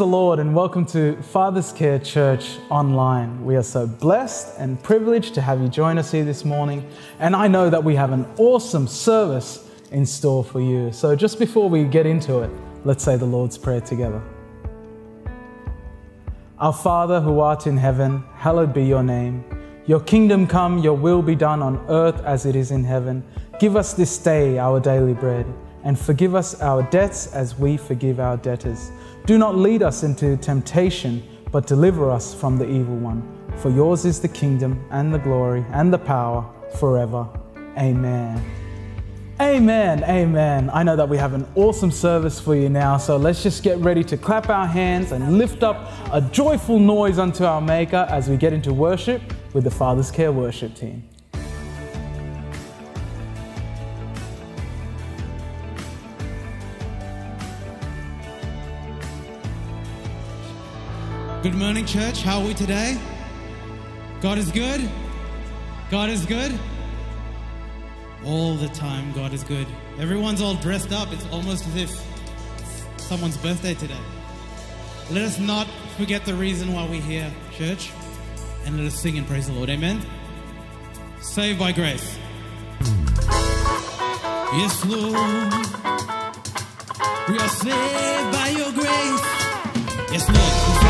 The Lord and welcome to Father's Care Church Online. We are so blessed and privileged to have you join us here this morning, and I know that we have an awesome service in store for you. So, just before we get into it, let's say the Lord's Prayer together. Our Father who art in heaven, hallowed be your name. Your kingdom come, your will be done on earth as it is in heaven. Give us this day our daily bread, and forgive us our debts as we forgive our debtors. Do not lead us into temptation, but deliver us from the evil one. For yours is the kingdom, and the glory, and the power forever. Amen. Amen, amen. I know that we have an awesome service for you now, so let's just get ready to clap our hands and lift up a joyful noise unto our Maker as we get into worship with the Father's Care worship team. Good morning, church. How are we today? God is good. God is good. All the time, God is good. Everyone's all dressed up. It's almost as if someone's birthday today. Let us not forget the reason why we're here, church, and let us sing and praise the Lord. Amen. Saved by grace. Yes, Lord. We are saved by your grace. Yes, Lord.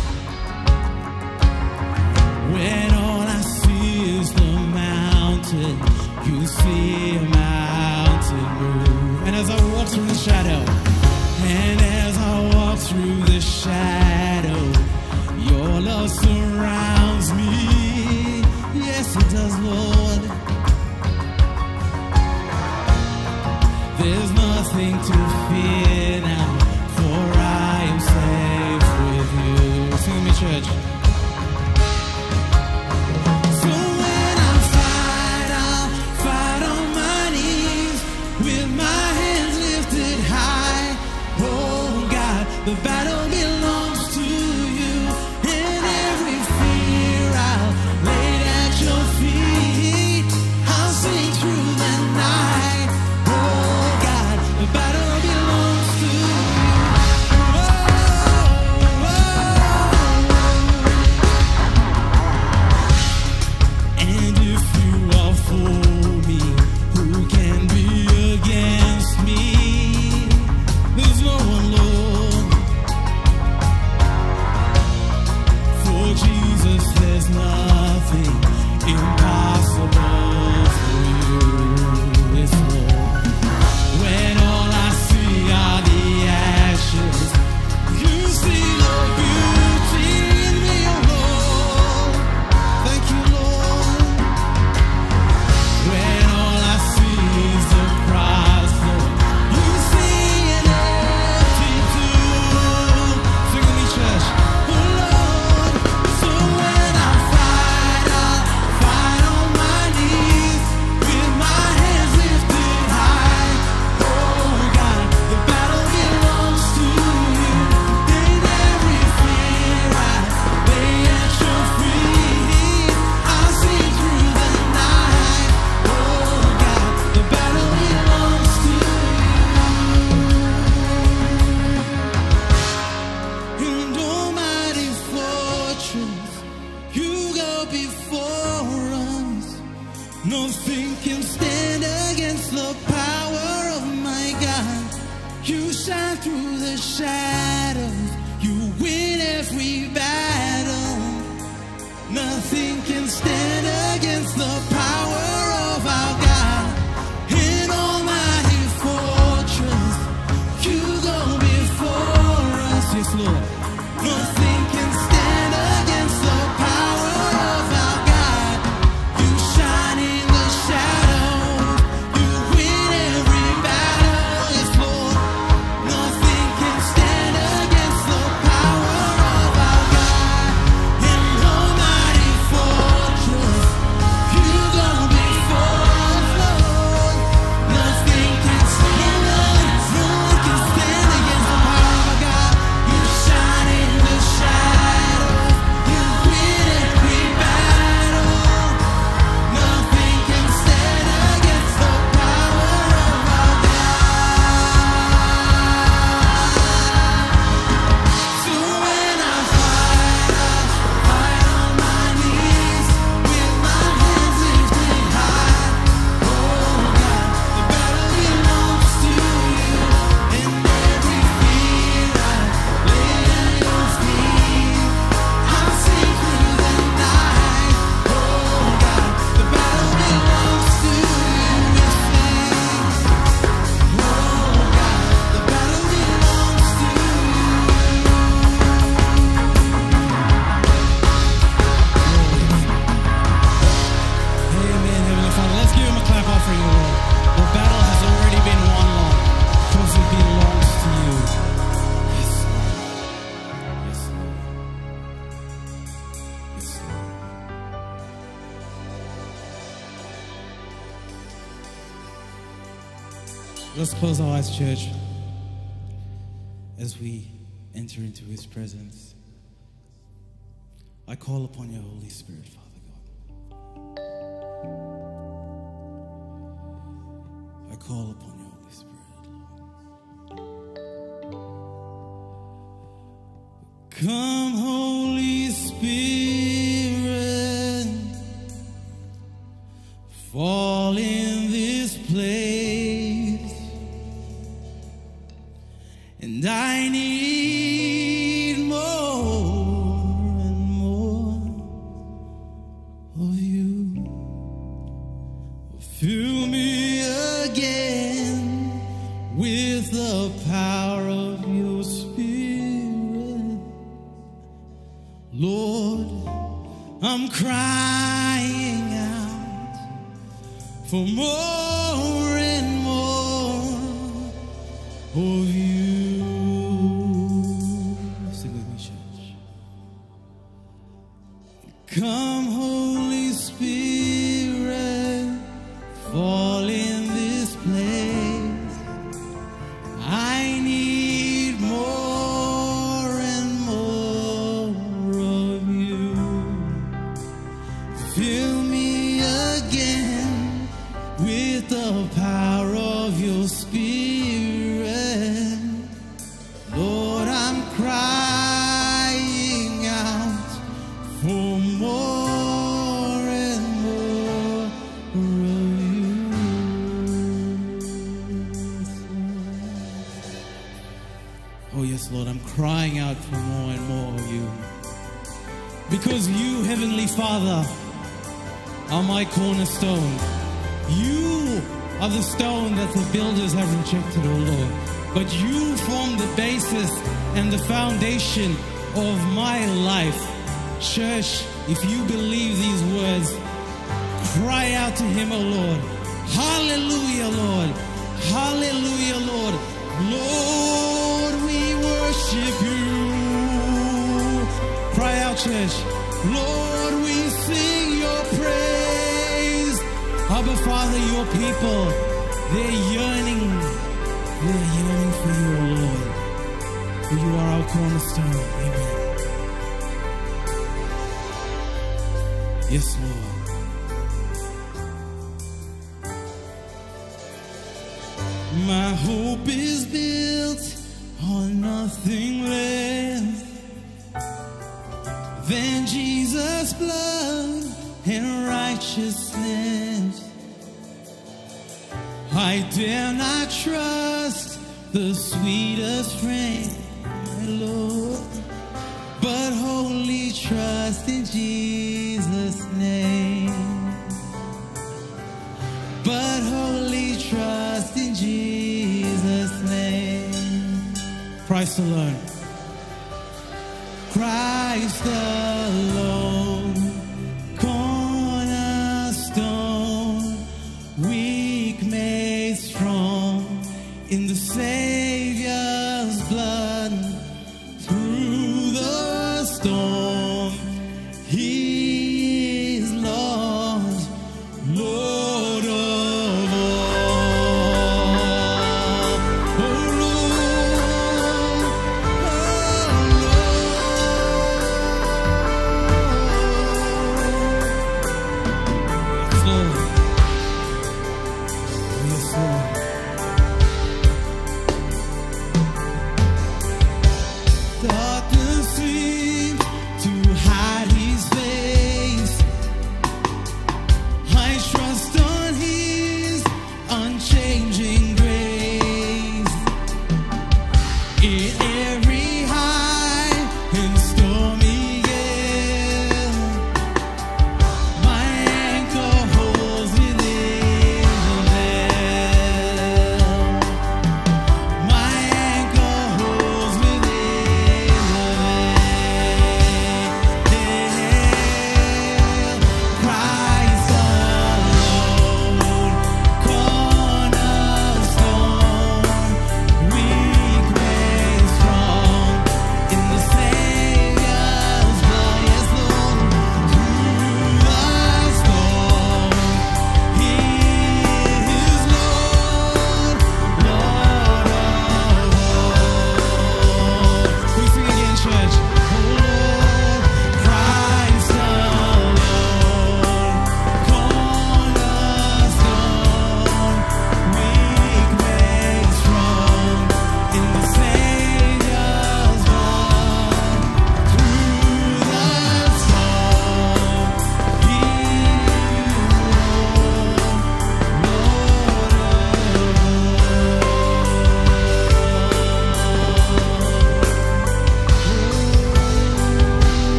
fear. Eyes, church, as we enter into His presence. I call upon your Holy Spirit, Father God. I call upon your Holy Spirit, Lord. Come, Holy crying out for more and more of you. Because you, Heavenly Father, are my cornerstone. You are the stone that the builders have rejected, O Lord. But you form the basis and the foundation of my life. Church, if you believe these words, cry out to Him, O Lord. Hallelujah, Lord. Hallelujah, Lord. Lord, worship you. Cry out, church. Lord, we sing your praise. Abba, Father, your people, they're yearning. They're yearning for you, Lord. For you are our cornerstone. Amen. Yes, Lord.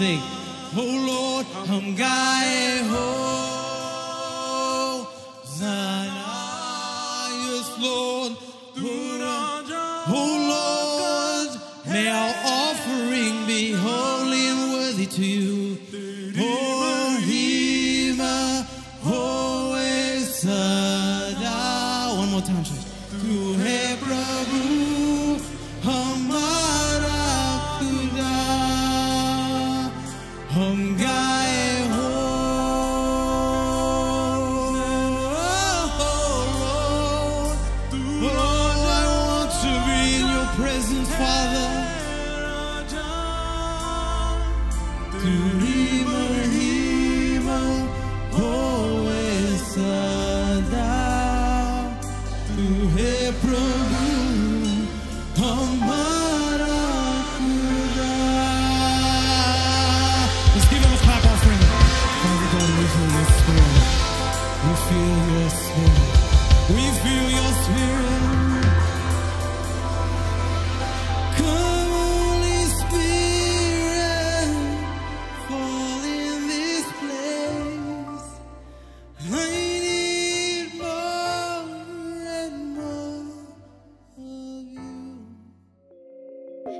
Lord.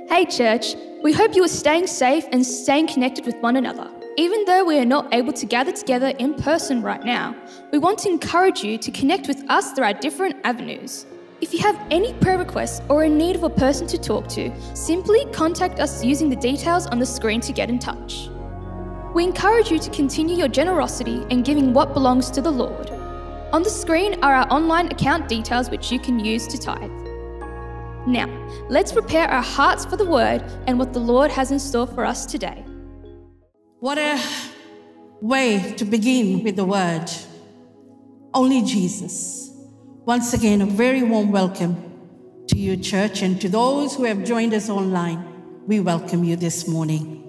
Hey, church, we hope you are staying safe and staying connected with one another. Even though we are not able to gather together in person right now, we want to encourage you to connect with us through our different avenues. If you have any prayer requests or in need of a person to talk to, simply contact us using the details on the screen to get in touch. We encourage you to continue your generosity and giving what belongs to the Lord. On the screen are our online account details which you can use to tithe. Now, let's prepare our hearts for the word and what the Lord has in store for us today. What a way to begin with the word. Only Jesus. Once again, a very warm welcome to you, church, and to those who have joined us online. We welcome you this morning.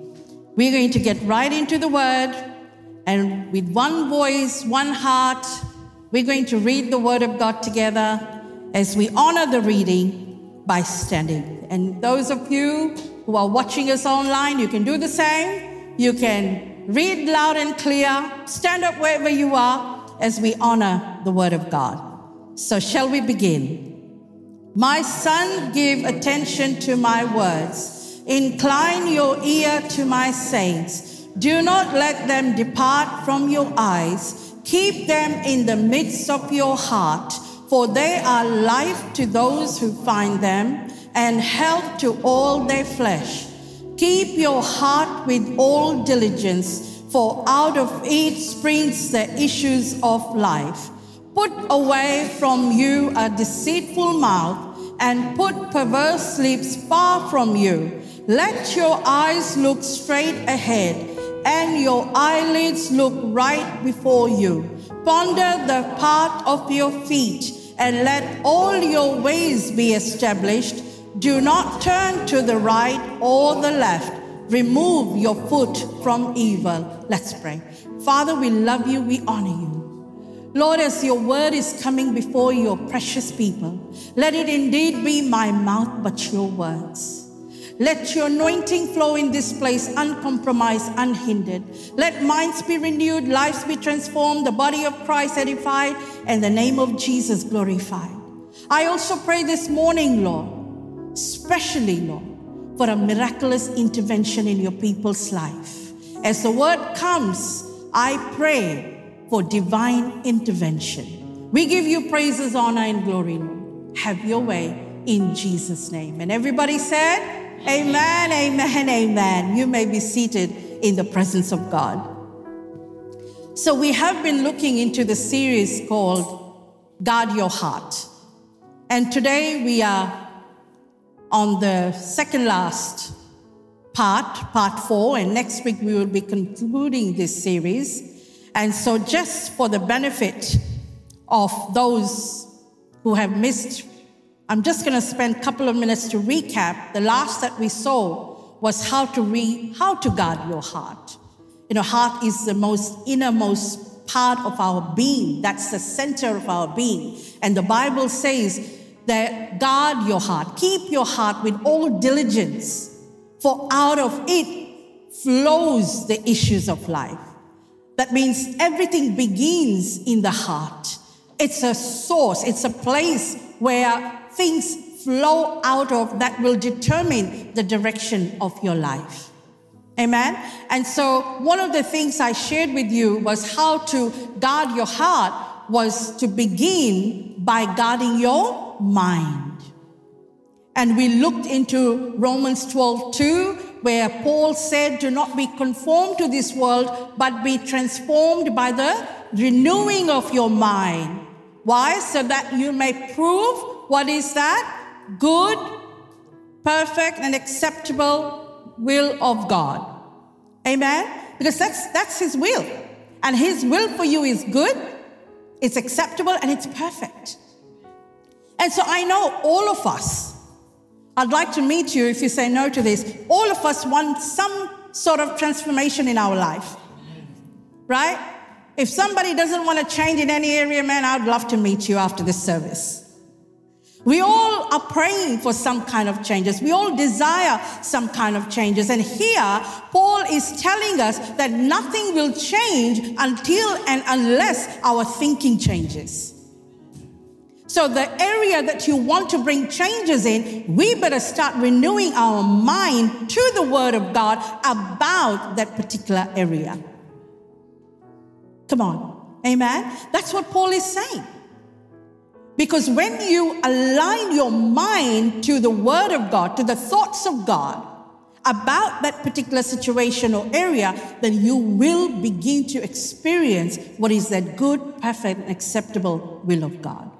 We're going to get right into the word, and with one voice, one heart, we're going to read the word of God together as we honor the reading by standing. And those of you who are watching us online, you can do the same. You can read loud and clear, stand up wherever you are as we honor the word of God. So, shall we begin? My son, give attention to my words. Incline your ear to my sayings. Do not let them depart from your eyes. Keep them in the midst of your heart, for they are life to those who find them and health to all their flesh. Keep your heart with all diligence, for out of it springs the issues of life. Put away from you a deceitful mouth and put perverse lips far from you. Let your eyes look straight ahead and your eyelids look right before you. Ponder the path of your feet and let all your ways be established. Do not turn to the right or the left. Remove your foot from evil. Let's pray. Father, we love you, we honor you. Lord, as your word is coming before your precious people, let it indeed be my mouth, but your words. Let your anointing flow in this place, uncompromised, unhindered. Let minds be renewed, lives be transformed, the body of Christ edified, and the name of Jesus glorified. I also pray this morning, Lord, especially, Lord, for a miraculous intervention in your people's life. As the word comes, I pray for divine intervention. We give you praises, honor, and glory, Lord. Have your way in Jesus' name. And everybody said, Amen, amen, amen. You may be seated in the presence of God. So, we have been looking into the series called Guard Your Heart. And today we are on the second last part, part four, and next week we will be concluding this series. And so, just for the benefit of those who have missed, I'm just going to spend a couple of minutes to recap. The last that we saw was how to read, how to guard your heart. You know, heart is the most innermost part of our being. That's the center of our being. And the Bible says that guard your heart, keep your heart with all diligence, for out of it flows the issues of life. That means everything begins in the heart. It's a source, it's a place where things flow out of that will determine the direction of your life. Amen. And so, one of the things I shared with you was how to guard your heart was to begin by guarding your mind. And we looked into Romans 12 2, where Paul said, Do not be conformed to this world, but be transformed by the renewing of your mind. Why? So that you may prove what is that? Good, perfect and acceptable will of God. Amen? Because that's, that's His will. And His will for you is good, it's acceptable, and it's perfect. And so I know all of us, I'd like to meet you if you say no to this. All of us want some sort of transformation in our life. Right? If somebody doesn't want to change in any area, man, I'd love to meet you after this service. We all are praying for some kind of changes. We all desire some kind of changes. And here, Paul is telling us that nothing will change until and unless our thinking changes. So, the area that you want to bring changes in, we better start renewing our mind to the Word of God about that particular area. Come on. Amen. That's what Paul is saying. Because when you align your mind to the Word of God, to the thoughts of God about that particular situation or area, then you will begin to experience what is that good, perfect, and acceptable will of God.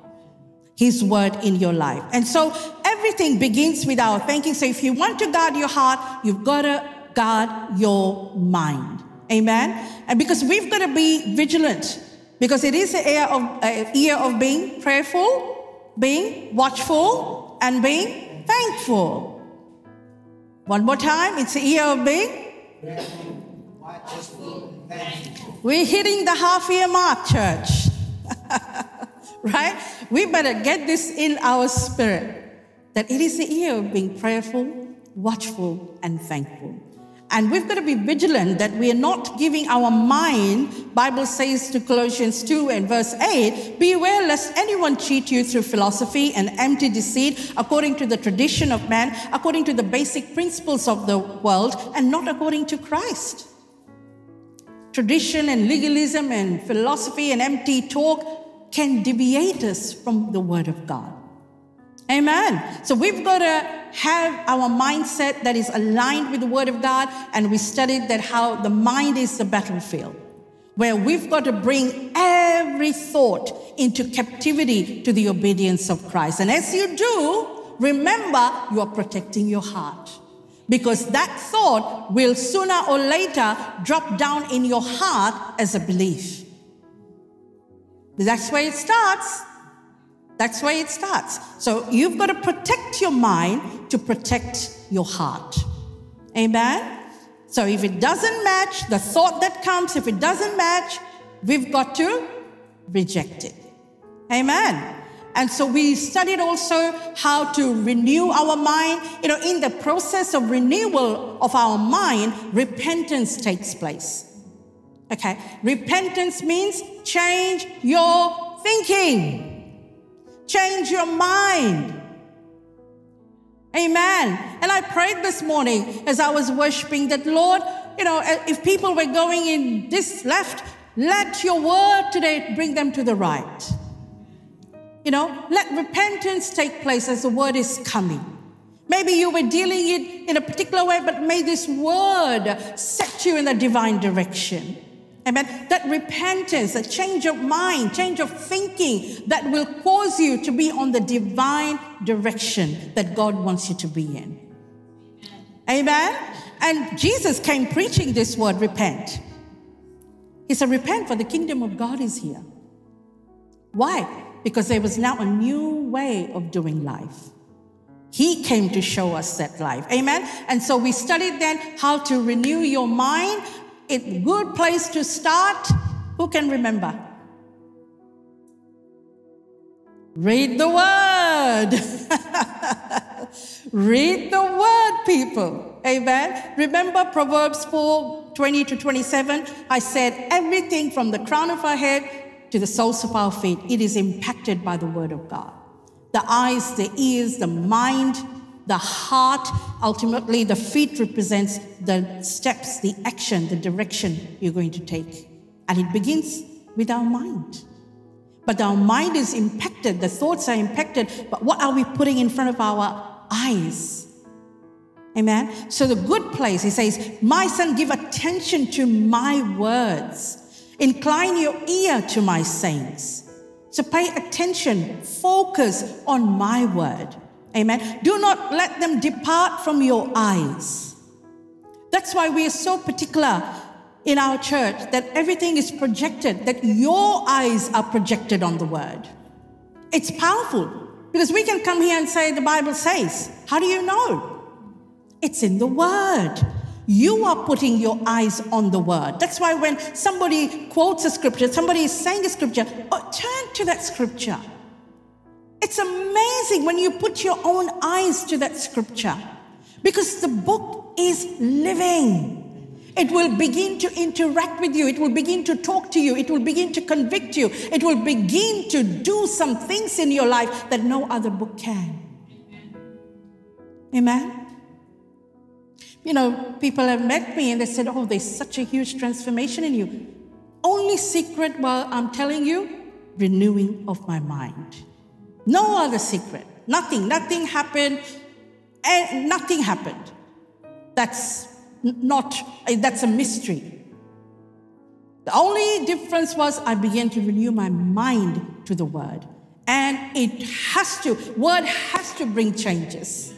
His word in your life. And so everything begins with our thinking. So if you want to guard your heart, you've got to guard your mind. Amen. And because we've got to be vigilant, because it is an year of, year of being prayerful, being watchful, and being thankful. One more time, it's a year of being We're hitting the half year mark, church. right? We better get this in our spirit that it is the year of being prayerful, watchful, and thankful. And we've got to be vigilant that we are not giving our mind, Bible says to Colossians 2 and verse 8, beware lest anyone cheat you through philosophy and empty deceit according to the tradition of man, according to the basic principles of the world, and not according to Christ. Tradition and legalism and philosophy and empty talk can deviate us from the Word of God. Amen. So we've got to have our mindset that is aligned with the Word of God, and we studied that how the mind is the battlefield, where we've got to bring every thought into captivity to the obedience of Christ. And as you do, remember you are protecting your heart. Because that thought will sooner or later drop down in your heart as a belief. That's where it starts. That's where it starts. So you've got to protect your mind to protect your heart. Amen? So if it doesn't match, the thought that comes, if it doesn't match, we've got to reject it. Amen. And so we studied also how to renew our mind. You know, in the process of renewal of our mind, repentance takes place. Okay, repentance means change your thinking, change your mind. Amen. And I prayed this morning as I was worshiping that, Lord, you know, uh, if people were going in this left, let your word today bring them to the right. You know, let repentance take place as the word is coming. Maybe you were dealing it in a particular way, but may this word set you in the divine direction. Amen. That repentance, a change of mind, change of thinking that will cause you to be on the divine direction that God wants you to be in. Amen. And Jesus came preaching this word, repent. He said, Repent, for the kingdom of God is here. Why? Because there was now a new way of doing life. He came to show us that life. Amen. And so we studied then how to renew your mind, a good place to start. Who can remember? Read the word. Read the word, people. Amen. Remember Proverbs 4 20 to 27? I said, everything from the crown of our head to the soles of our feet, it is impacted by the word of God. The eyes, the ears, the mind, the heart, ultimately, the feet represents the steps, the action, the direction you're going to take. And it begins with our mind. But our mind is impacted, the thoughts are impacted, but what are we putting in front of our eyes? Amen. So, the good place, he says, My son, give attention to my words, incline your ear to my sayings. So, pay attention, focus on my word. Amen. Do not let them depart from your eyes. That's why we are so particular in our church that everything is projected, that your eyes are projected on the word. It's powerful because we can come here and say, the Bible says. How do you know? It's in the word. You are putting your eyes on the word. That's why when somebody quotes a scripture, somebody is saying a scripture, oh, turn to that scripture. It's amazing when you put your own eyes to that scripture because the book is living. It will begin to interact with you. It will begin to talk to you. It will begin to convict you. It will begin to do some things in your life that no other book can. Amen? You know, people have met me and they said, Oh, there's such a huge transformation in you. Only secret, well, I'm telling you, renewing of my mind. No other secret. Nothing. Nothing happened. And nothing happened. That's not, eh, that's a mystery. The only difference was I began to renew my mind to the word. And it has to, word has to bring changes.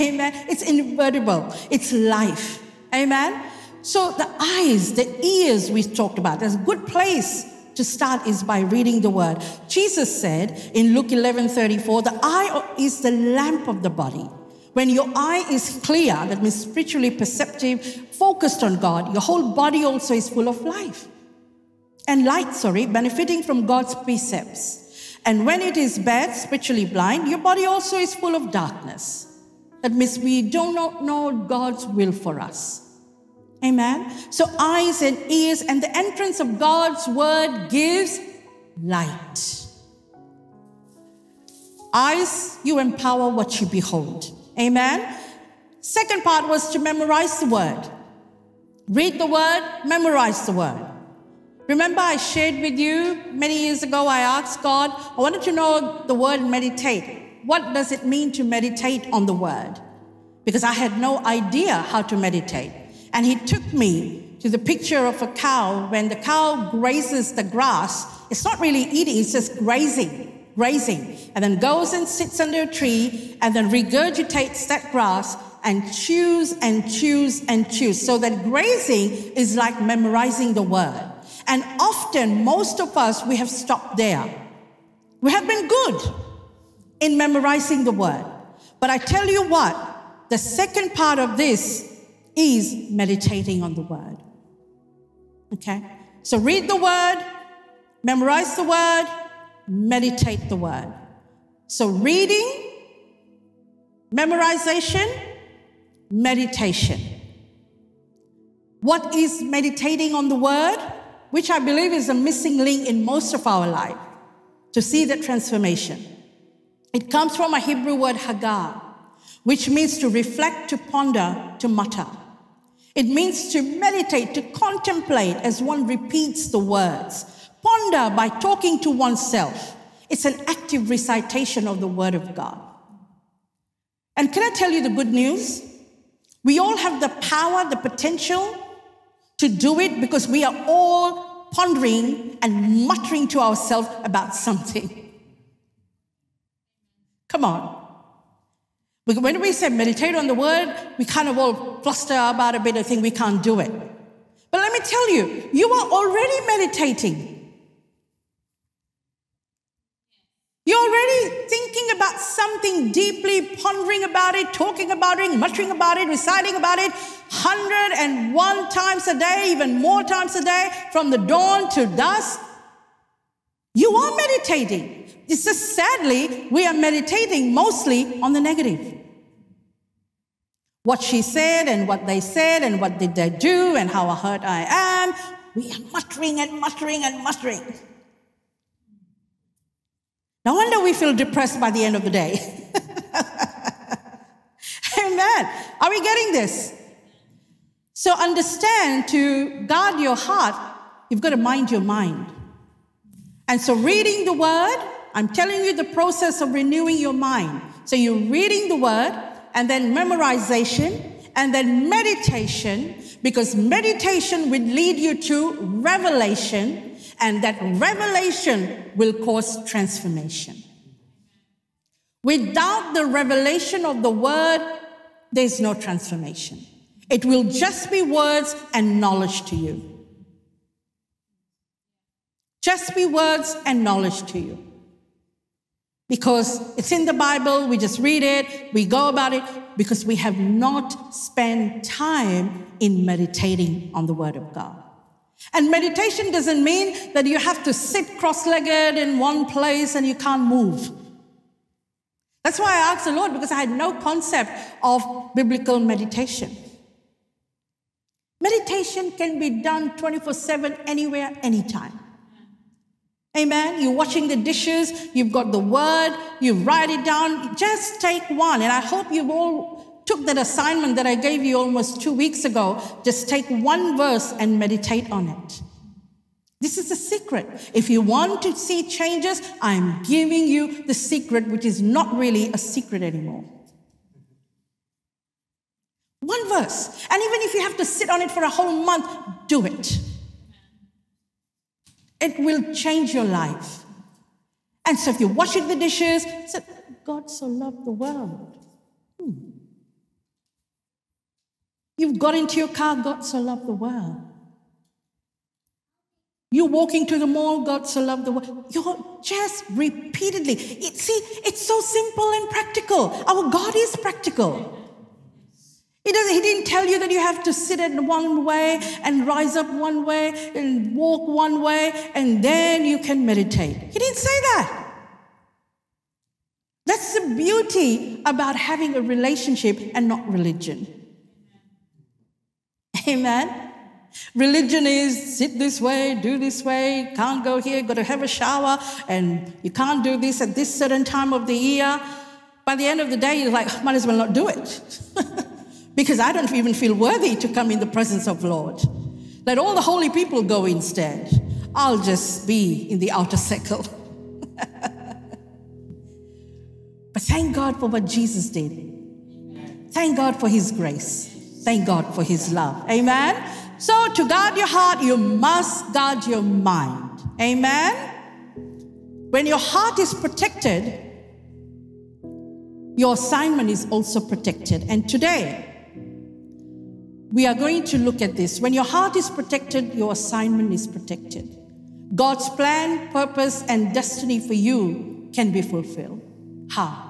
Amen. It's inevitable. It's life. Amen. So the eyes, the ears we talked about, there's a good place to start is by reading the word. Jesus said in Luke 11 34, the eye is the lamp of the body. When your eye is clear, that means spiritually perceptive, focused on God, your whole body also is full of life and light, sorry, benefiting from God's precepts. And when it is bad, spiritually blind, your body also is full of darkness. That means we do not know God's will for us. Amen. So eyes and ears and the entrance of God's word gives light. Eyes, you empower what you behold. Amen. Second part was to memorize the word. Read the word, memorize the word. Remember, I shared with you many years ago, I asked God, I wanted to know the word meditate. What does it mean to meditate on the word? Because I had no idea how to meditate. And He took me to the picture of a cow. When the cow grazes the grass, it's not really eating, it's just grazing grazing, and then goes and sits under a tree and then regurgitates that grass and chews and chews and chews. So that grazing is like memorizing the word. And often, most of us, we have stopped there. We have been good in memorizing the word. But I tell you what, the second part of this is meditating on the word. Okay? So read the word, memorize the word, meditate the word. So, reading, memorization, meditation. What is meditating on the word? Which I believe is a missing link in most of our life to see the transformation. It comes from a Hebrew word haggah, which means to reflect, to ponder, to mutter. It means to meditate, to contemplate as one repeats the words, Ponder by talking to oneself. It's an active recitation of the Word of God. And can I tell you the good news? We all have the power, the potential to do it because we are all pondering and muttering to ourselves about something. Come on. When we say meditate on the word, we kind of all fluster about a bit and think we can't do it. But let me tell you, you are already meditating. You're already thinking about something deeply, pondering about it, talking about it, muttering about it, reciting about it, 101 times a day, even more times a day, from the dawn to dusk. You are meditating. It's just sadly, we are meditating mostly on the negative. What she said and what they said and what did they do and how hurt I am. We are muttering and muttering and muttering. No wonder we feel depressed by the end of the day. Amen. Are we getting this? So understand to guard your heart, you've got to mind your mind. And so reading the word, I'm telling you the process of renewing your mind. So you're reading the word and then memorization and then meditation because meditation will lead you to revelation and that revelation will cause transformation. Without the revelation of the word, there's no transformation. It will just be words and knowledge to you. Just be words and knowledge to you. Because it's in the Bible, we just read it, we go about it, because we have not spent time in meditating on the Word of God. And meditation doesn't mean that you have to sit cross legged in one place and you can't move. That's why I asked the Lord because I had no concept of biblical meditation. Meditation can be done 24 7, anywhere, anytime. Amen. You're washing the dishes, you've got the word, you write it down. Just take one. And I hope you've all took that assignment that I gave you almost two weeks ago. Just take one verse and meditate on it. This is the secret. If you want to see changes, I'm giving you the secret, which is not really a secret anymore. One verse. And even if you have to sit on it for a whole month, do it. It will change your life. And so if you're washing the dishes, say, God so loved the world. Hmm. You've got into your car, God so loved the world. You're walking to the mall, God so loved the world. You're just repeatedly. It, see, it's so simple and practical. Our God is practical. He, doesn't, he didn't tell you that you have to sit in one way and rise up one way and walk one way and then you can meditate. He didn't say that. That's the beauty about having a relationship and not religion. Amen. Religion is sit this way, do this way, can't go here, got to have a shower, and you can't do this at this certain time of the year. By the end of the day, you're like, might as well not do it. because I don't even feel worthy to come in the presence of Lord. Let all the holy people go instead. I'll just be in the outer circle. but thank God for what Jesus did. Thank God for his grace. Thank God for his love. Amen. So to guard your heart, you must guard your mind. Amen. When your heart is protected, your assignment is also protected. And today, we are going to look at this. When your heart is protected, your assignment is protected. God's plan, purpose, and destiny for you can be fulfilled. How?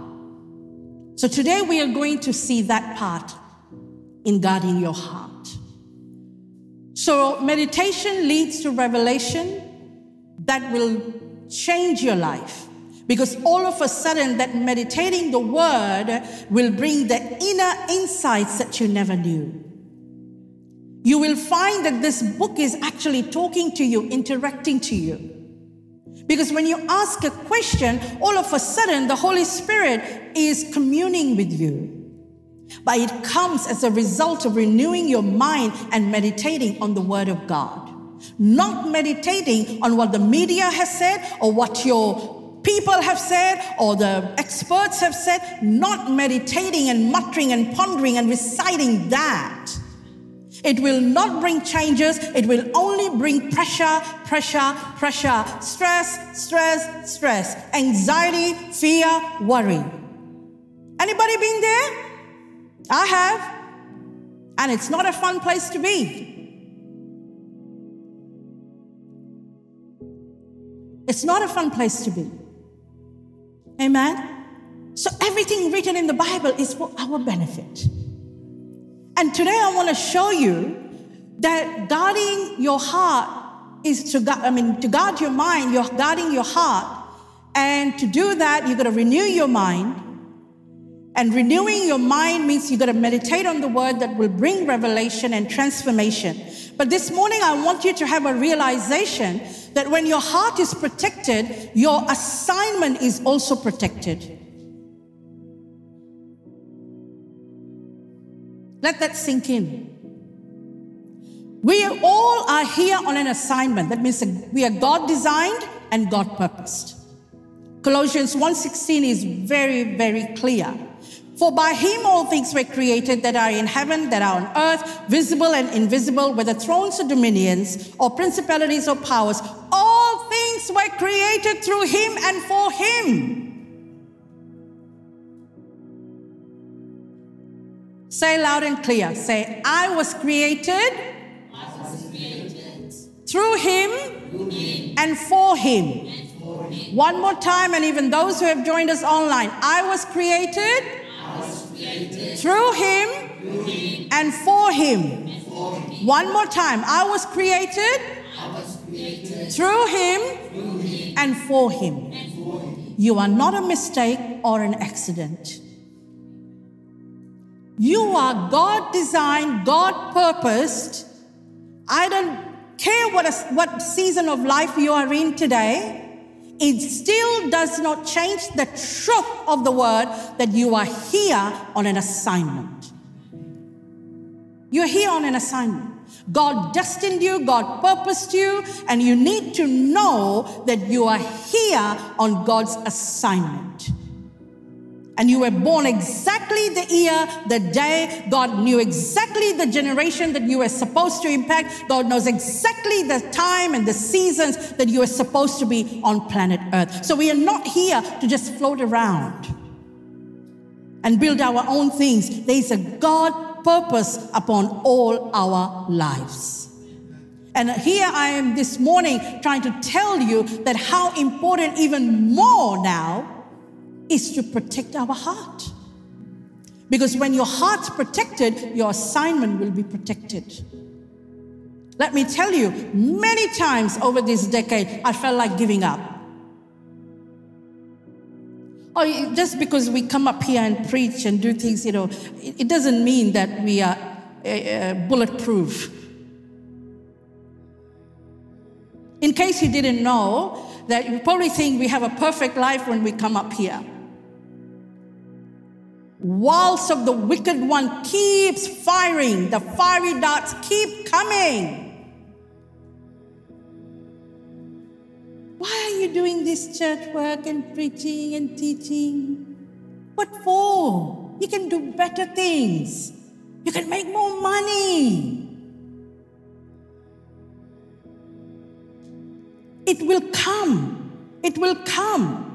So today we are going to see that part in guarding your heart. So meditation leads to revelation that will change your life. Because all of a sudden, that meditating the word will bring the inner insights that you never knew you will find that this book is actually talking to you, interacting to you. Because when you ask a question, all of a sudden the Holy Spirit is communing with you. But it comes as a result of renewing your mind and meditating on the Word of God. Not meditating on what the media has said or what your people have said or the experts have said. Not meditating and muttering and pondering and reciting that it will not bring changes. It will only bring pressure, pressure, pressure, stress, stress, stress, anxiety, fear, worry. Anybody been there? I have. And it's not a fun place to be. It's not a fun place to be. Amen? So everything written in the Bible is for our benefit. And today I want to show you that guarding your heart is to guard, I mean, to guard your mind, you're guarding your heart. And to do that, you've got to renew your mind. And renewing your mind means you've got to meditate on the word that will bring revelation and transformation. But this morning, I want you to have a realization that when your heart is protected, your assignment is also protected. Let that sink in. We all are here on an assignment. That means we are God designed and God purposed. Colossians 1:16 is very very clear. For by him all things were created that are in heaven, that are on earth, visible and invisible, whether thrones or dominions, or principalities or powers. All things were created through him and for him. Say loud and clear. Say, I was created, through him, and for him. One more time, and even those who have joined us online. I was created, through him, and for him. One more time. I was created, through him, and for him. You are not a mistake or an accident. You are God designed, God purposed. I don't care what, a, what season of life you are in today. It still does not change the truth of the word that you are here on an assignment. You're here on an assignment. God destined you, God purposed you, and you need to know that you are here on God's assignment. And you were born exactly the year, the day. God knew exactly the generation that you were supposed to impact. God knows exactly the time and the seasons that you are supposed to be on planet Earth. So we are not here to just float around and build our own things. There is a God purpose upon all our lives. And here I am this morning trying to tell you that how important, even more now, is to protect our heart. Because when your heart's protected, your assignment will be protected. Let me tell you, many times over this decade, I felt like giving up. Oh, just because we come up here and preach and do things, you know, it, doesn't mean that we are uh, bulletproof. In case you didn't know, that you probably think we have a perfect life when we come up here walls of the wicked one keeps firing. The fiery darts keep coming. Why are you doing this church work and preaching and teaching? What for? You can do better things. You can make more money. It will come. It will come.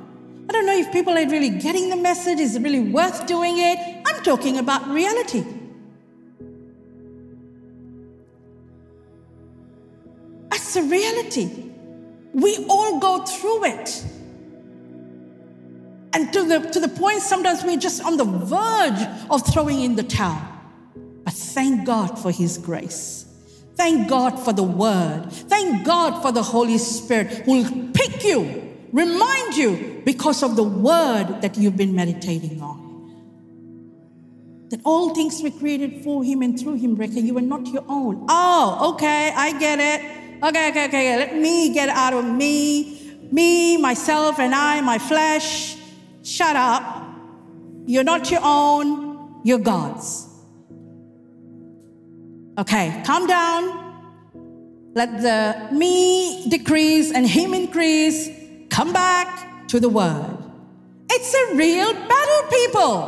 I don't know if people are really getting the message, is it really worth doing it? I'm talking about reality. That's a reality. We all go through it. And to the, to the point, sometimes we're just on the verge of throwing in the towel. But thank God for His grace. Thank God for the Word. Thank God for the Holy Spirit who will pick you remind you because of the word that you've been meditating on. That all things were created for him and through him, Rekha. You are not your own. Oh, okay, I get it. Okay, okay, okay. Let me get out of me, me, myself, and I, my flesh. Shut up. You're not your own, you're God's. Okay, calm down. Let the me decrease and him increase come back to the Word. It's a real battle, people.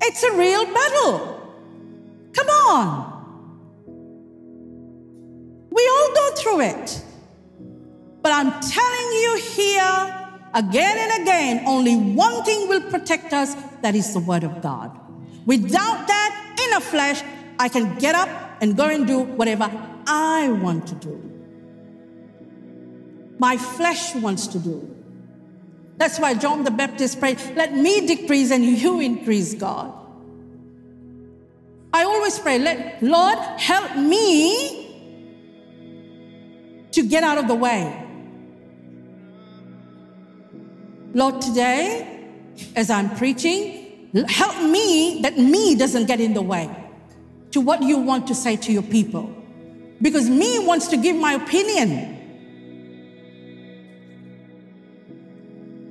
It's a real battle. Come on. We all go through it. But I'm telling you here again and again only one thing will protect us that is the Word of God. Without that, in a flesh, I can get up and go and do whatever I want to do my flesh wants to do. That's why John the Baptist prayed, Let me decrease and you increase, God. I always pray, Let Lord help me to get out of the way. Lord, today, as I'm preaching, help me that me doesn't get in the way to what you want to say to your people. Because me wants to give my opinion.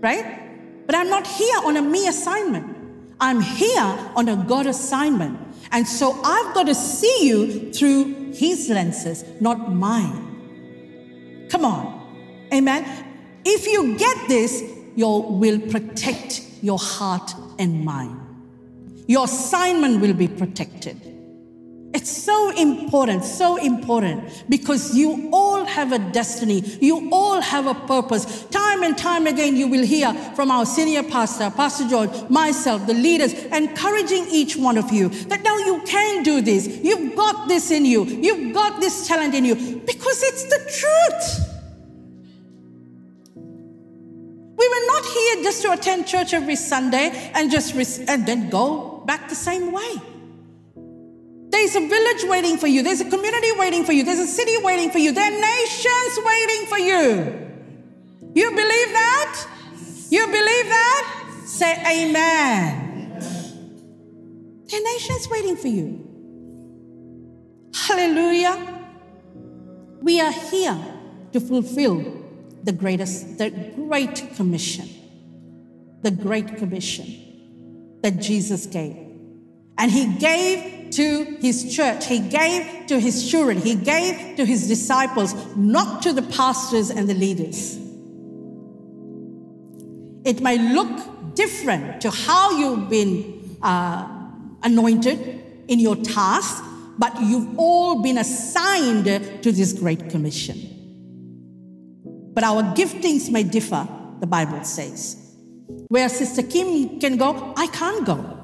Right? But I'm not here on a me assignment. I'm here on a God assignment. And so I've got to see you through His lenses, not mine. Come on. Amen. If you get this, you will protect your heart and mind. Your assignment will be protected. It's so important, so important because you all have a destiny. You all have a purpose. Time and time again, you will hear from our senior pastor, Pastor George, myself, the leaders, encouraging each one of you that now you can do this. You've got this in you. You've got this talent in you because it's the truth. We were not here just to attend church every Sunday and just and then go back the same way. There's a village waiting for you. There's a community waiting for you. There's a city waiting for you. There are nations waiting for you. You believe that? You believe that? Say amen. There are nations waiting for you. Hallelujah. We are here to fulfill the greatest, the great commission. The great commission that Jesus gave. And he gave to his church. He gave to his children. He gave to his disciples, not to the pastors and the leaders. It may look different to how you've been uh, anointed in your task, but you've all been assigned to this great commission. But our giftings may differ, the Bible says. Where Sister Kim can go, I can't go.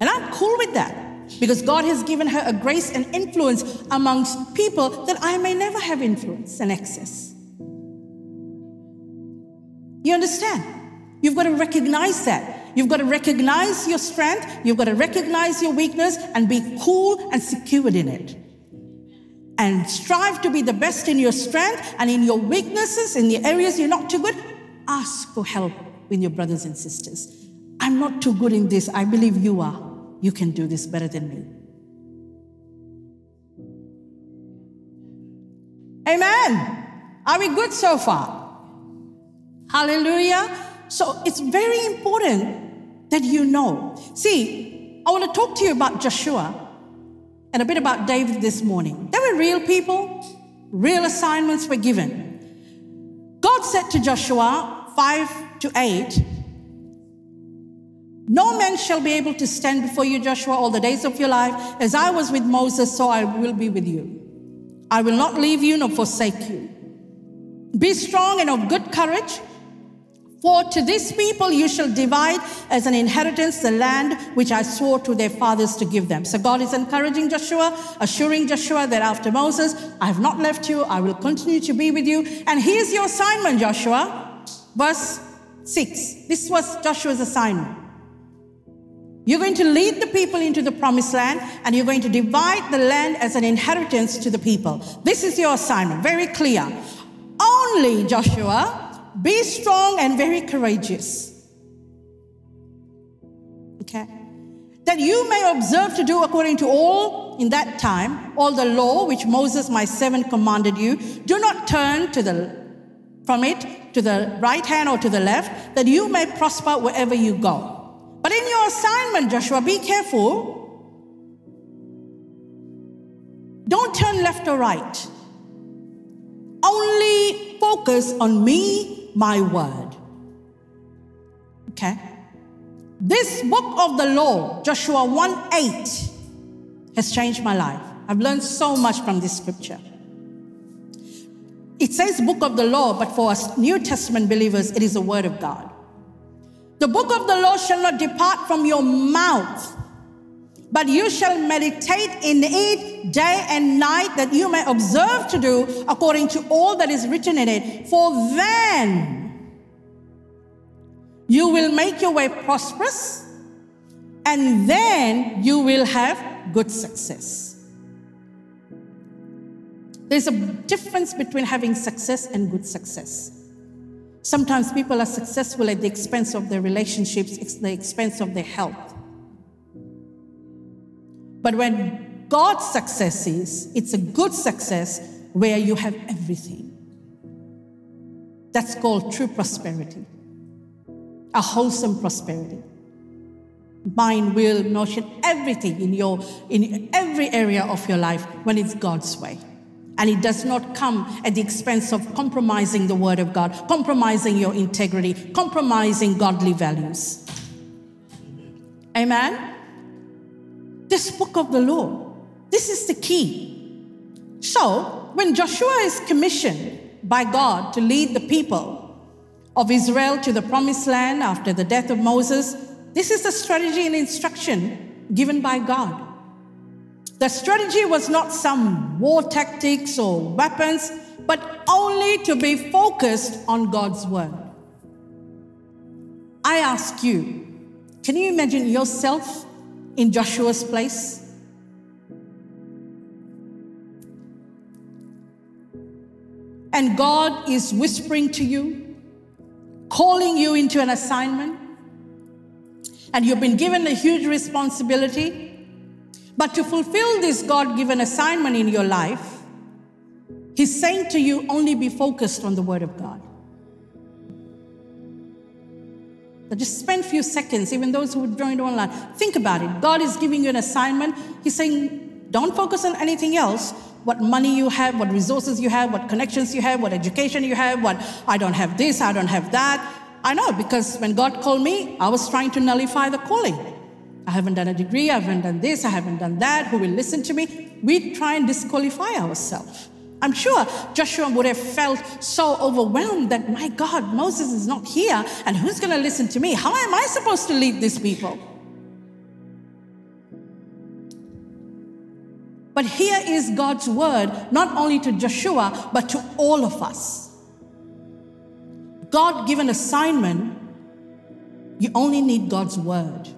And I'm cool with that because God has given her a grace and influence amongst people that I may never have influence and access. You understand? You've got to recognize that. You've got to recognize your strength, you've got to recognize your weakness, and be cool and secured in it. And strive to be the best in your strength and in your weaknesses, in the areas you're not too good. Ask for help with your brothers and sisters. I'm not too good in this. I believe you are. You can do this better than me. Amen. Are we good so far? Hallelujah. So it's very important that you know. See, I want to talk to you about Joshua and a bit about David this morning. They were real people, real assignments were given. God said to Joshua 5 to 8, no man shall be able to stand before you, Joshua, all the days of your life. As I was with Moses, so I will be with you. I will not leave you nor forsake you. Be strong and of good courage. For to this people you shall divide as an inheritance the land which I swore to their fathers to give them. So God is encouraging Joshua, assuring Joshua that after Moses, I have not left you, I will continue to be with you. And here's your assignment, Joshua. Verse 6. This was Joshua's assignment. You're going to lead the people into the promised land and you're going to divide the land as an inheritance to the people. This is your assignment, very clear. Only, Joshua, be strong and very courageous. Okay? That you may observe to do according to all in that time, all the law which Moses my servant commanded you. Do not turn to the from it to the right hand or to the left, that you may prosper wherever you go. But in your assignment, Joshua, be careful. Don't turn left or right. Only focus on me, my word. Okay? This book of the law, Joshua 1 8, has changed my life. I've learned so much from this scripture. It says book of the law, but for us New Testament believers, it is the word of God. The book of the law shall not depart from your mouth, but you shall meditate in it day and night, that you may observe to do according to all that is written in it. For then you will make your way prosperous, and then you will have good success. There's a difference between having success and good success. Sometimes people are successful at the expense of their relationships, at the expense of their health. But when God's success is, it's a good success where you have everything. That's called true prosperity, a wholesome prosperity. Mind, will, emotion, everything in your in every area of your life when it's God's way. And it does not come at the expense of compromising the Word of God, compromising your integrity, compromising godly values. Amen? This book of the law This is the key. So, when Joshua is commissioned by God to lead the people of Israel to the promised land after the death of Moses, this is the strategy and instruction given by God. The strategy was not some war tactics or weapons, but only to be focused on God's word. I ask you, can you imagine yourself in Joshua's place? And God is whispering to you, calling you into an assignment, and you've been given a huge responsibility. But to fulfill this God given assignment in your life, He's saying to you, only be focused on the Word of God. So just spend a few seconds, even those who joined online, think about it. God is giving you an assignment. He's saying, don't focus on anything else. What money you have, what resources you have, what connections you have, what education you have, what I don't have this, I don't have that. I know because when God called me, I was trying to nullify the calling. I haven't done a degree, I haven't done this, I haven't done that. Who will listen to me? We try and disqualify ourselves. I'm sure Joshua would have felt so overwhelmed that, my God, Moses is not here, and who's going to listen to me? How am I supposed to lead these people? But here is God's word, not only to Joshua, but to all of us. God given assignment, you only need God's word.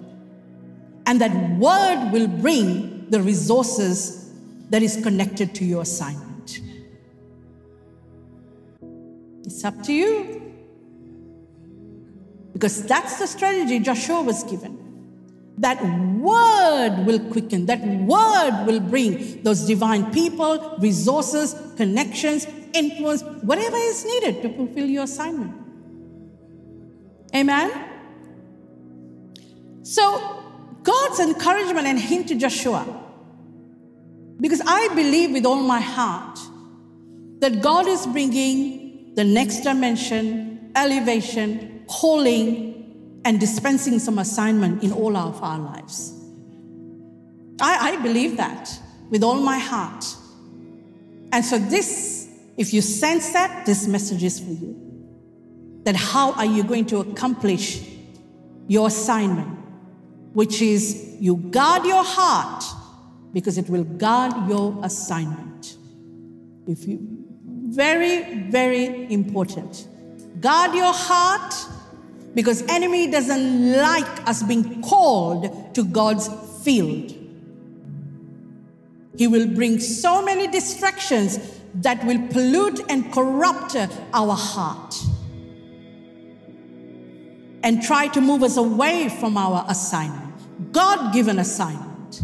And that word will bring the resources that is connected to your assignment. It's up to you. Because that's the strategy Joshua was given. That word will quicken, that word will bring those divine people, resources, connections, influence, whatever is needed to fulfill your assignment. Amen? So, God's encouragement and hint to Joshua, because I believe with all my heart that God is bringing the next dimension, elevation, calling, and dispensing some assignment in all of our lives. I, I believe that with all my heart. And so, this, if you sense that, this message is for you. That how are you going to accomplish your assignment, which is you guard your heart because it will guard your assignment. If you very, very important. Guard your heart because enemy doesn't like us being called to God's field. He will bring so many distractions that will pollute and corrupt our heart and try to move us away from our assignment, God given assignment.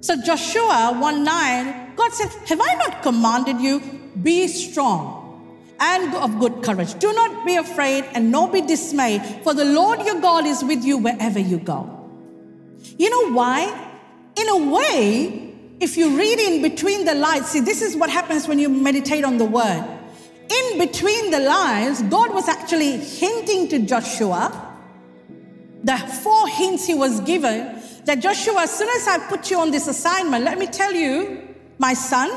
So, Joshua 1 9 God said, Have I not commanded you? Be strong and of good courage. Do not be afraid and nor be dismayed, for the Lord your God is with you wherever you go. You know why? In a way, if you read in between the lines, see, this is what happens when you meditate on the word. In between the lines, God was actually hinting to Joshua the four hints he was given that Joshua, as soon as I put you on this assignment, let me tell you, my son,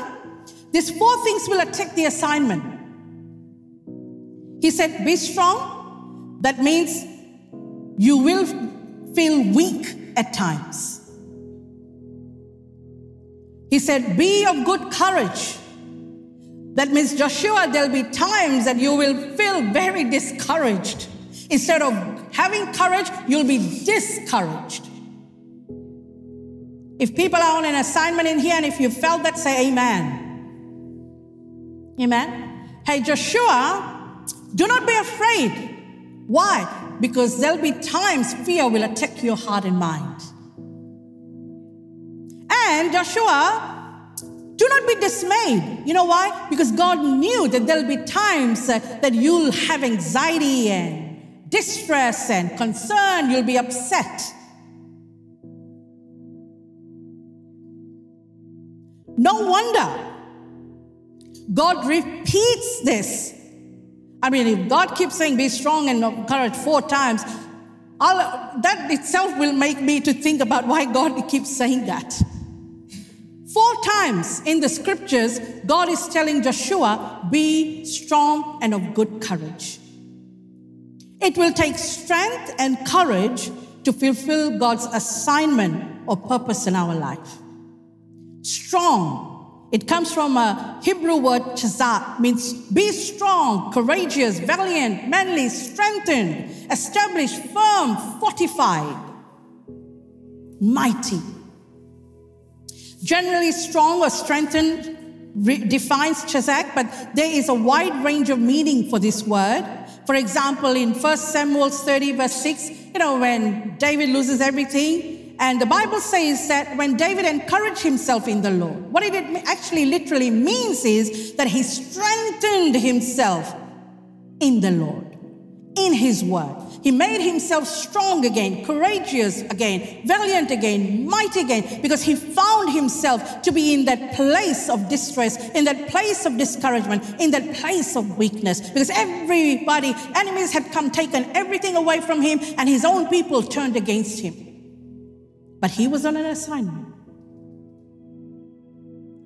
these four things will attack the assignment. He said, Be strong. That means you will feel weak at times. He said, Be of good courage. That means, Joshua, there'll be times that you will feel very discouraged. Instead of having courage, you'll be discouraged. If people are on an assignment in here and if you felt that, say amen. Amen. Hey, Joshua, do not be afraid. Why? Because there'll be times fear will attack your heart and mind. And Joshua, do not be dismayed. You know why? Because God knew that there'll be times uh, that you'll have anxiety and distress and concern, you'll be upset. No wonder God repeats this. I mean, if God keeps saying, be strong and of courage four times, I'll, that itself will make me to think about why God keeps saying that. Four times in the scriptures, God is telling Joshua, be strong and of good courage. It will take strength and courage to fulfill God's assignment or purpose in our life. Strong. It comes from a Hebrew word chazak, means be strong, courageous, valiant, manly, strengthened, established, firm, fortified, mighty. Generally, strong or strengthened re- defines chazak, but there is a wide range of meaning for this word. For example, in 1 Samuel 30, verse 6, you know, when David loses everything, and the Bible says that when David encouraged himself in the Lord, what it actually literally means is that he strengthened himself in the Lord, in his word. He made himself strong again, courageous again, valiant again, mighty again, because he found himself to be in that place of distress, in that place of discouragement, in that place of weakness. Because everybody, enemies had come, taken everything away from him, and his own people turned against him. But he was on an assignment.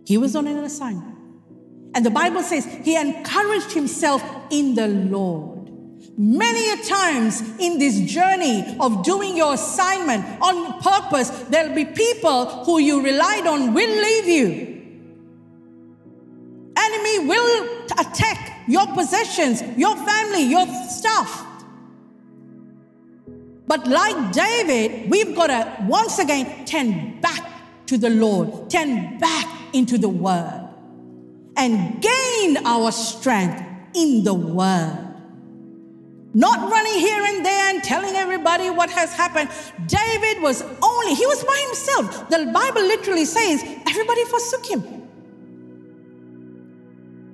He was on an assignment. And the Bible says he encouraged himself in the Lord. Many a times in this journey of doing your assignment on purpose, there'll be people who you relied on will leave you. Enemy will attack your possessions, your family, your stuff. But like David, we've got to once again turn back to the Lord, turn back into the Word, and gain our strength in the Word. Not running here and there and telling everybody what has happened. David was only, he was by himself. The Bible literally says everybody forsook him.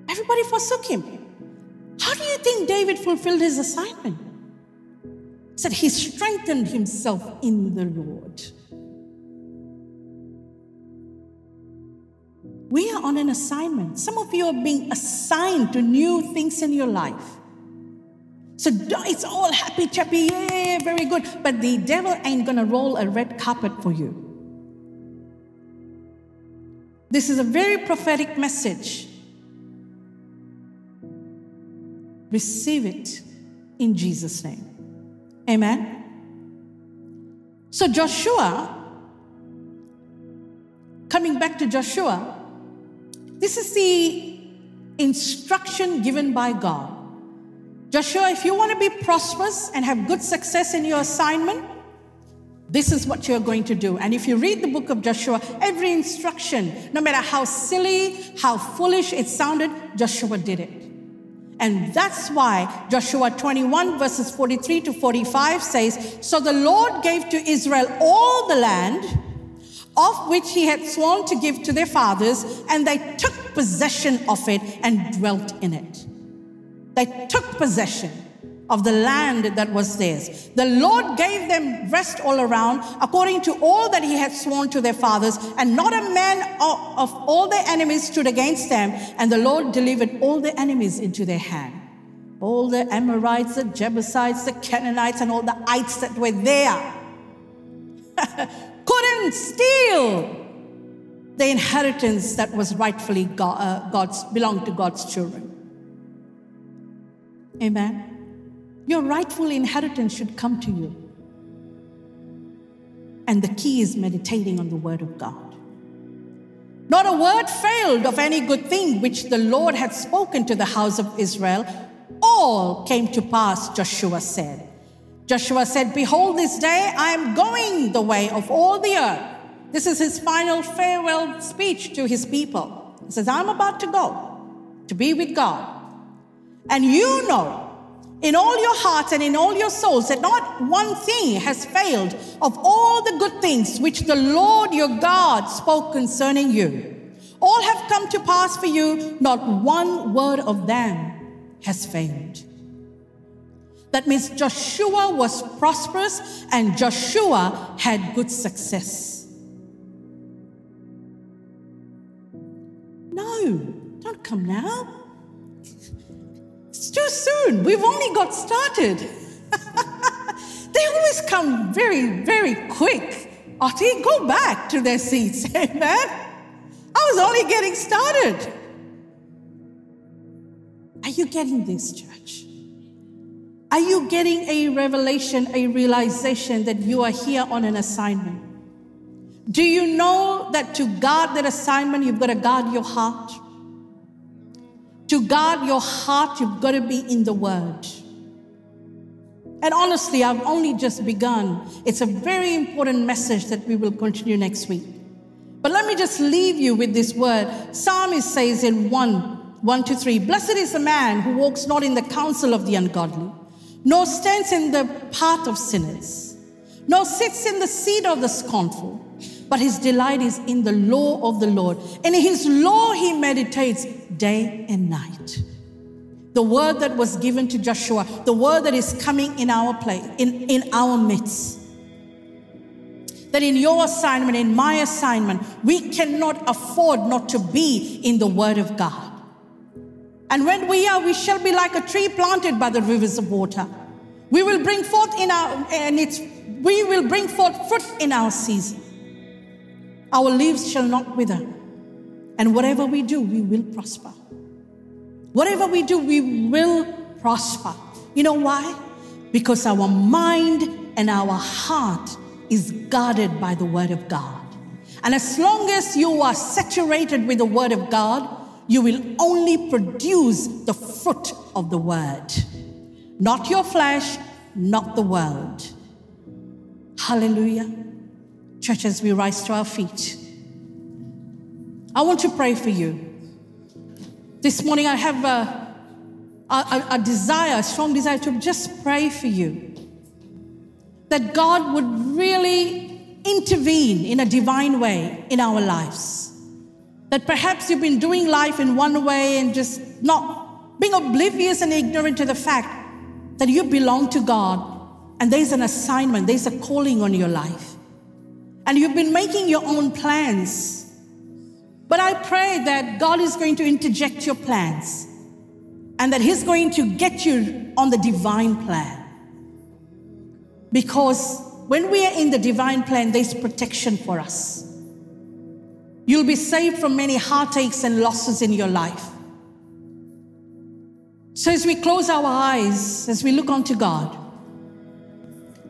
Everybody forsook him. How do you think David fulfilled his assignment? said he strengthened himself in the Lord. We are on an assignment. Some of you are being assigned to new things in your life. So it's all happy chappy, yeah, very good. But the devil ain't gonna roll a red carpet for you. This is a very prophetic message. Receive it in Jesus' name. Amen. So, Joshua, coming back to Joshua, this is the instruction given by God. Joshua, if you want to be prosperous and have good success in your assignment, this is what you're going to do. And if you read the book of Joshua, every instruction, no matter how silly, how foolish it sounded, Joshua did it. And that's why Joshua 21, verses 43 to 45 says So the Lord gave to Israel all the land of which he had sworn to give to their fathers, and they took possession of it and dwelt in it. They took possession of the land that was theirs. The Lord gave them rest all around according to all that He had sworn to their fathers, and not a man of all their enemies stood against them. And the Lord delivered all their enemies into their hand. All the Amorites, the Jebusites, the Canaanites, and all the ites that were there couldn't steal the inheritance that was rightfully God, uh, God's belonged to God's children. Amen. Your rightful inheritance should come to you. And the key is meditating on the Word of God. Not a word failed of any good thing which the Lord had spoken to the house of Israel. All came to pass, Joshua said. Joshua said, Behold, this day I am going the way of all the earth. This is his final farewell speech to his people. He says, I'm about to go to be with God. And you know in all your hearts and in all your souls that not one thing has failed of all the good things which the Lord your God spoke concerning you. All have come to pass for you, not one word of them has failed. That means Joshua was prosperous and Joshua had good success. No, don't come now. Too soon. We've only got started. they always come very, very quick. Artie, go back to their seats. Amen. I was only getting started. Are you getting this, church? Are you getting a revelation, a realization that you are here on an assignment? Do you know that to guard that assignment, you've got to guard your heart? To guard your heart, you've got to be in the Word. And honestly, I've only just begun. It's a very important message that we will continue next week. But let me just leave you with this word. Psalmist says in 1 1 to 3 Blessed is the man who walks not in the counsel of the ungodly, nor stands in the path of sinners, nor sits in the seat of the scornful, but his delight is in the law of the Lord. And in his law he meditates day and night. The word that was given to Joshua, the word that is coming in our place, in, in our midst. That in your assignment, in my assignment, we cannot afford not to be in the word of God. And when we are, we shall be like a tree planted by the rivers of water. We will bring forth in our, and it's, we will bring forth fruit in our season. Our leaves shall not wither. And whatever we do, we will prosper. Whatever we do, we will prosper. You know why? Because our mind and our heart is guarded by the Word of God. And as long as you are saturated with the Word of God, you will only produce the fruit of the Word. Not your flesh, not the world. Hallelujah. Church, as we rise to our feet, I want to pray for you. This morning, I have a, a, a, desire, a strong desire to just pray for you. That God would really intervene in a divine way in our lives. That perhaps you've been doing life in one way and just not being oblivious and ignorant to the fact that you belong to God and there's an assignment, there's a calling on your life. And you've been making your own plans but I pray that God is going to interject your plans and that He's going to get you on the divine plan. Because when we are in the divine plan, there's protection for us. You'll be saved from many heartaches and losses in your life. So, as we close our eyes, as we look unto God,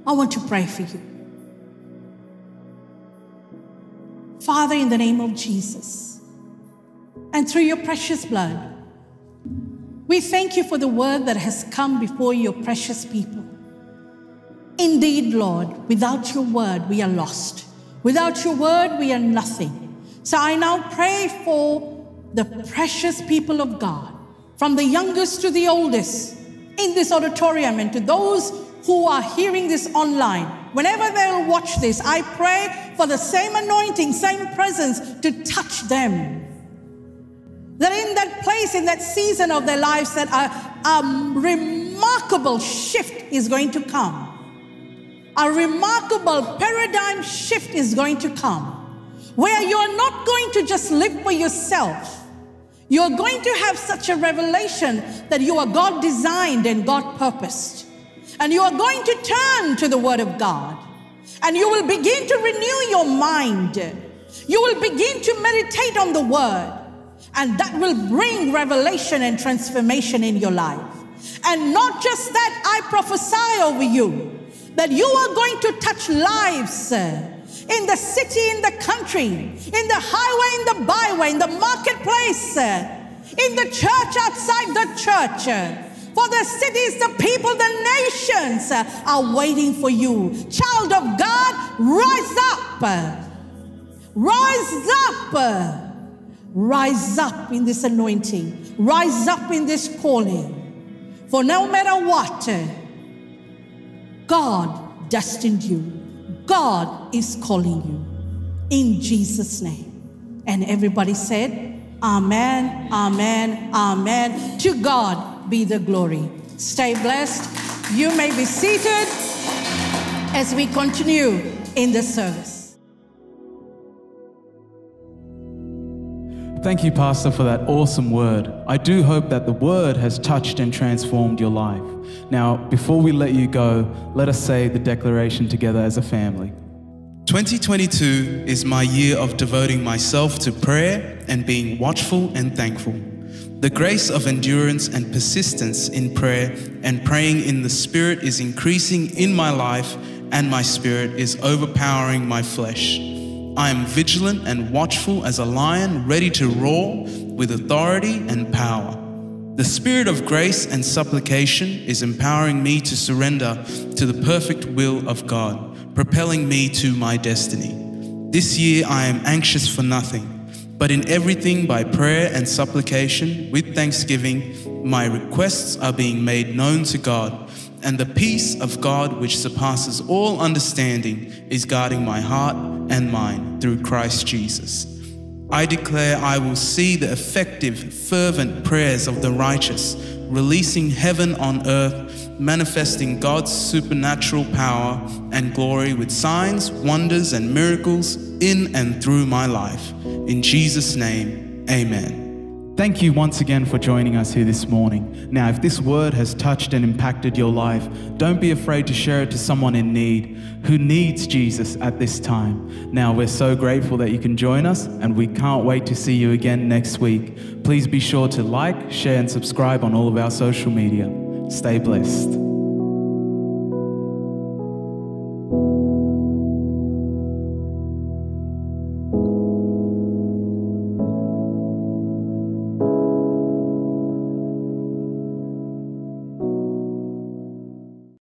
I want to pray for you. Father, in the name of Jesus and through your precious blood. We thank you for the word that has come before your precious people. Indeed, Lord, without your word, we are lost. Without your word, we are nothing. So I now pray for the precious people of God, from the youngest to the oldest, in this auditorium, and to those who are hearing this online. Whenever they'll watch this, I pray for the same anointing, same presence to touch them that in that place, in that season of their lives, that a, a remarkable shift is going to come. A remarkable paradigm shift is going to come where you're not going to just live for yourself. You're going to have such a revelation that you are God designed and God purposed. And you are going to turn to the Word of God. And you will begin to renew your mind. You will begin to meditate on the Word. And that will bring revelation and transformation in your life. And not just that, I prophesy over you that you are going to touch lives in the city, in the country, in the highway, in the byway, in the marketplace, in the church, outside the church. For the cities, the people, the nations are waiting for you. Child of God, rise up. Rise up Rise up in this anointing. Rise up in this calling. For no matter what, God destined you. God is calling you. In Jesus' name. And everybody said, Amen, Amen, Amen. To God be the glory. Stay blessed. You may be seated as we continue in the service. Thank you, Pastor, for that awesome word. I do hope that the word has touched and transformed your life. Now, before we let you go, let us say the declaration together as a family. 2022 is my year of devoting myself to prayer and being watchful and thankful. The grace of endurance and persistence in prayer and praying in the Spirit is increasing in my life, and my spirit is overpowering my flesh. I am vigilant and watchful as a lion, ready to roar with authority and power. The spirit of grace and supplication is empowering me to surrender to the perfect will of God, propelling me to my destiny. This year I am anxious for nothing but in everything, by prayer and supplication, with thanksgiving, my requests are being made known to God, and the peace of God, which surpasses all understanding, is guarding my heart and mind through Christ Jesus. I declare I will see the effective, fervent prayers of the righteous, releasing heaven on earth, manifesting God's supernatural power and glory with signs, wonders, and miracles in and through my life. In Jesus' name, amen. Thank you once again for joining us here this morning. Now, if this word has touched and impacted your life, don't be afraid to share it to someone in need who needs Jesus at this time. Now, we're so grateful that you can join us, and we can't wait to see you again next week. Please be sure to like, share, and subscribe on all of our social media. Stay blessed.